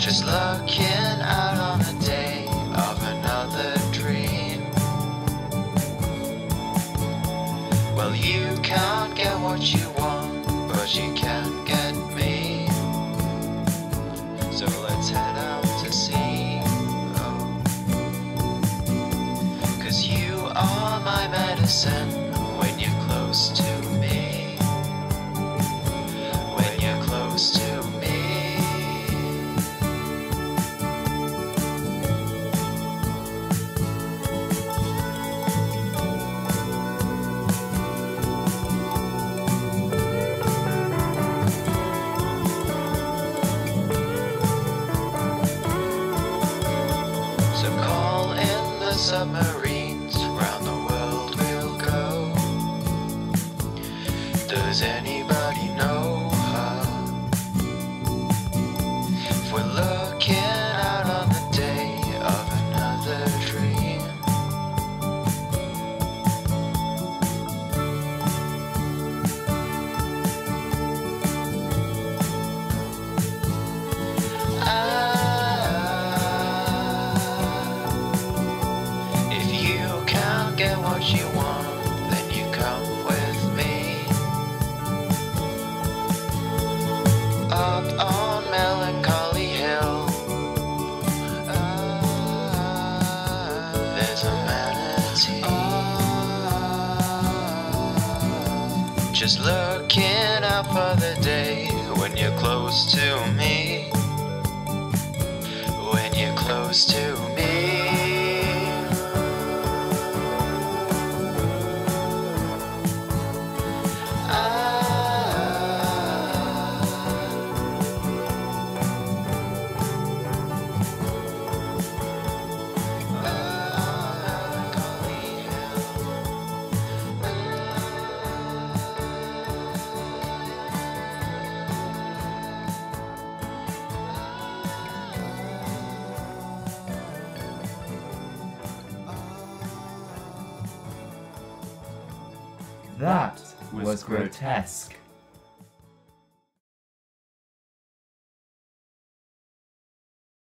Just looking out on a day of another dream. Well, you can't get what you want, but you can get me. So let's head out to sea. Oh. Cause you are my medicine when you're close to submarines, round the world we'll go. Does anybody manatee. Just looking out for the day when you're close to me. That was grotesque.